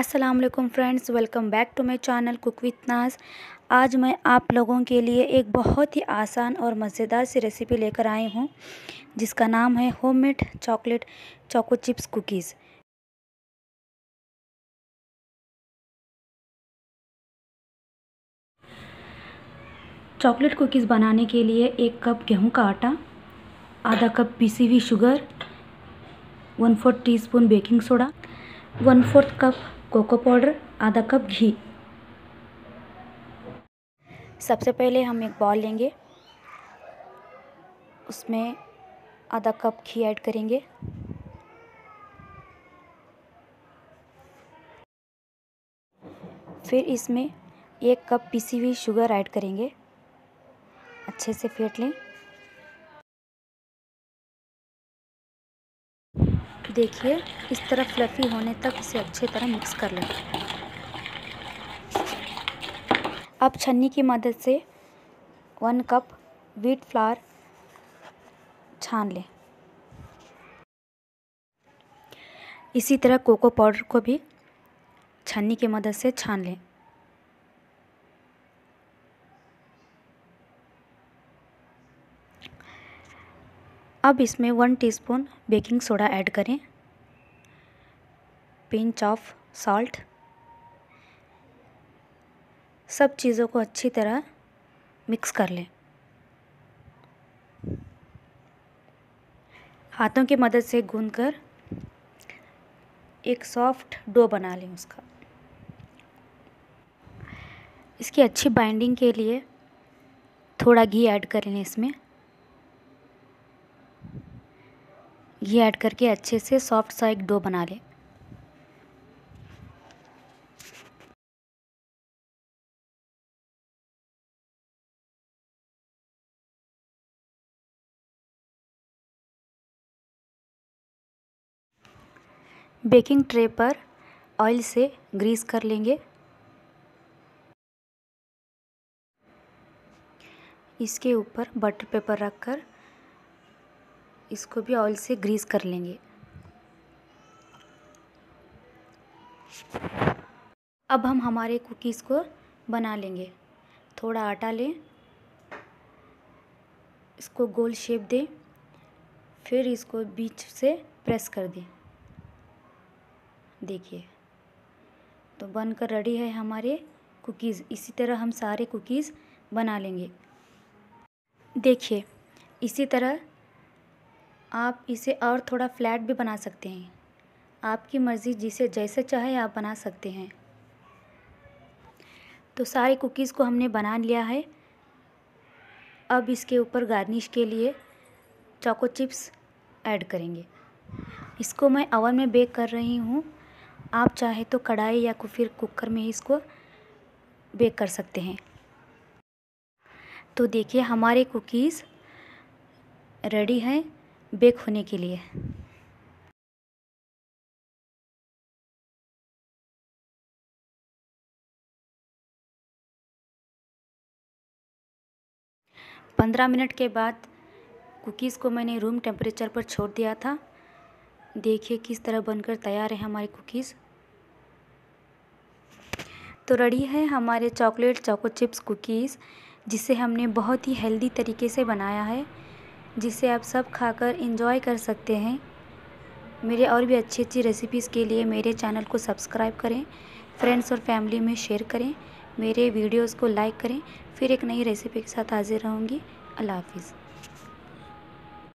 अस्सलाम वालेकुम friends, welcome back to my channel cook with Naaz. आज मैं आप लोगों के लिए एक बहुत ही आसान और मज़ेदार सी रेसिपी लेकर आई हूँ, जिसका नाम है homemade chocolate choco chips cookies. Chocolate cookies बनाने के लिए एक कप गेहूँ का आटा, आधा कप पीसी हुई sugar, one fourth teaspoon baking soda, one fourth cup cocoa powder, आधा कप घी। सबसे पहले हम एक बॉल लेंगे। उसमें आधा कप घी ऐड करेंगे। फिर इसमें एक कप पीसी हुई शुगर ऐड करेंगे। अच्छे से फेंट लें। देखिए, इस तरह फ्लफ़ी होने तक इसे अच्छे तरह मिक्स कर लें। अब छन्नी की मदद से वन कप व्हीट फ्लावर छान लें। इसी तरह कोको पाउडर को भी छन्नी की मदद से छान लें। अब इसमें one teaspoon baking soda add करें। Pinch of salt. सब चीज़ों को अच्छी तरह मिक्स कर लें। हाथों की मदद से गूंद कर एक सॉफ्ट डो बना लें उसका। इसकी अच्छी बाइंडिंग के लिए थोड़ा घी ऐड करें इसमें। घी ऐड करके अच्छे से सॉफ्ट सा एक डो बना लें। बेकिंग ट्रे पर ऑयल से ग्रीस कर लेंगे। इसके ऊपर बटर पेपर रखकर इसको भी ऑयल से ग्रीस कर लेंगे। अब हम हमारे कुकीज़ को बना लेंगे। थोड़ा आटा लें। इसको गोल शेप दें। फिर इसको बीच से प्रेस कर दें। देखिए तो बनकर रेडी है हमारे कुकीज़ इसी तरह हम सारे कुकीज़ बना लेंगे। देखिए, इसी तरह आप इसे और थोड़ा फ्लैट भी बना सकते हैं। आपकी मर्ज़ी जिसे जैसे चाहे आप बना सकते हैं। तो सारे कुकीज़ को हमने बना लिया है। अब इसके ऊपर गार्निश के लिए चोको चिप्स ऐड करेंगे। इसको मैं अवन में बेक कर रही हूँ। आप चाहे तो कढ़ाई या फिर कुकर में ही इसको बेक कर सकते हैं। तो देखिए हमारे कुकीज़ रेडी हैं। बेक होने के लिए। पंद्रह मिनट के बाद कुकीज़ को मैंने रूम टेम्परेचर पर छोड़ दिया था। देखिए किस तरह बनकर तैयार है हमारी कुकीज़। तो रेडी है हमारे चॉकलेट चोको चिप्स कुकीज़, जिसे हमने बहुत ही हेल्दी तरीके से बनाया है। जिसे आप सब खाकर इंजॉय कर सकते हैं। मेरे और भी अच्छी अच्छी रेसिपीज़ के लिए मेरे चैनल को सब्सक्राइब करें फ्रेंड्स और फैमिली में शेयर करें, मेरे वीडियोस को लाइक करें, फिर एक नई रेसिपी के साथ हाजिर रहूँगी। अल्लाह हाफिज़।